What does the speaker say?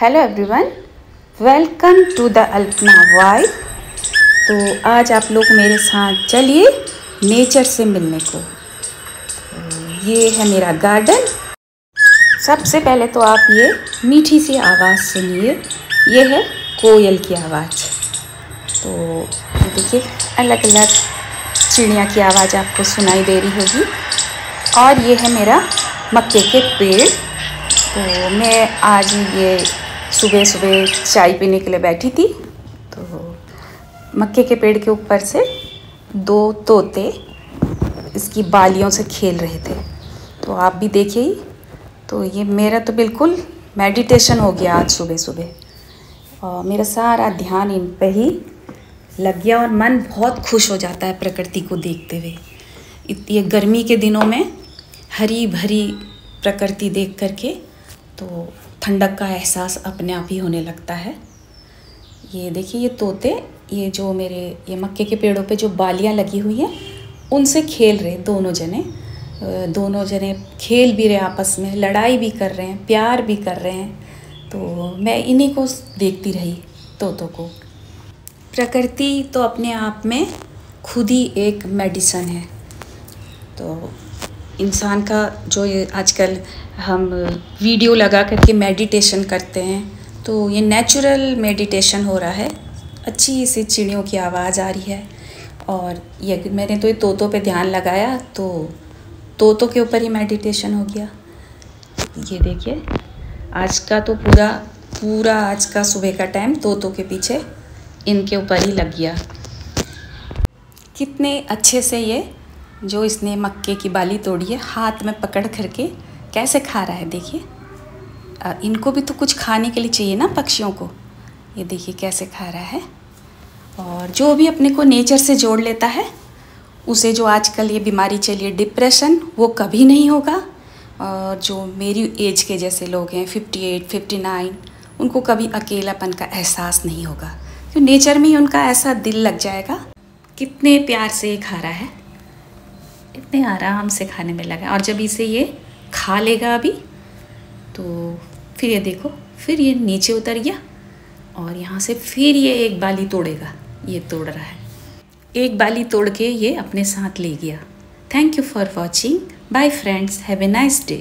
Hello everyone welcome to the Alpana wife तो आज आप लोग मेरे साथ चलिए नेचर से मिलने को। तो ये है मेरा गार्डन सबसे पहले तो आप ये मीठी सी आवाज़ सुनिए। ये है कोयल की आवाज़। तो देखिए अलग अलग चिड़िया की आवाज़ आपको सुनाई दे रही होगी। और ये है मेरा मक्के के पेड़। तो मैं आज ये सुबह सुबह चाय पीने के लिए बैठी थी। तो मक्के के पेड़ के ऊपर से दो तोते इसकी बालियों से खेल रहे थे। तो आप भी देखिए। तो ये मेरा तो बिल्कुल मेडिटेशन हो गया आज सुबह सुबह। और मेरा सारा ध्यान इन पर ही लग गया और मन बहुत खुश हो जाता है प्रकृति को देखते हुए। ये गर्मी के दिनों में हरी भरी प्रकृति देख करके तो ठंडक का एहसास अपने आप ही होने लगता है। ये देखिए, ये तोते, ये जो मेरे, ये मक्के के पेड़ों पे जो बालियाँ लगी हुई हैं, उनसे खेल रहे दोनों जने। दोनों जने खेल भी रहे आपस में, लड़ाई भी कर रहे हैं, प्यार भी कर रहे हैं। तो मैं इन्हीं को देखती रही तोतों को। प्रकृति तो अपने आप में खुद ही एक मेडिसन है। तो इंसान का जो ये आजकल हम वीडियो लगा करके मेडिटेशन करते हैं तो ये नेचुरल मेडिटेशन हो रहा है। अच्छी सी चिड़ियों की आवाज़ आ रही है। और ये मैंने तो ये तोतों पे ध्यान लगाया तो तोतों के ऊपर ही मेडिटेशन हो गया। ये देखिए, आज का तो पूरा पूरा आज का सुबह का टाइम तोतों के पीछे इनके ऊपर ही लग गया। कितने अच्छे से ये जो इसने मक्के की बाली तोड़ी है, हाथ में पकड़ करके कैसे खा रहा है, देखिए। इनको भी तो कुछ खाने के लिए चाहिए ना पक्षियों को। ये देखिए कैसे खा रहा है। और जो भी अपने को नेचर से जोड़ लेता है, उसे जो आजकल ये बीमारी चली है, डिप्रेशन, वो कभी नहीं होगा। और जो मेरी एज के जैसे लोग हैं, फिफ्टी एट, फिफ्टी नाइन, उनको कभी अकेलापन का एहसास नहीं होगा। क्यों नेचर में ही उनका ऐसा दिल लग जाएगा। कितने प्यार से खा रहा है। इतने आराम से खाने में लगा और जब इसे ये खा लेगा अभी तो फिर ये देखो, फिर ये नीचे उतर गया और यहाँ से फिर ये एक बाली तोड़ेगा। ये तोड़ रहा है। एक बाली तोड़ के ये अपने साथ ले गया। Thank you for watching bye friends have a nice day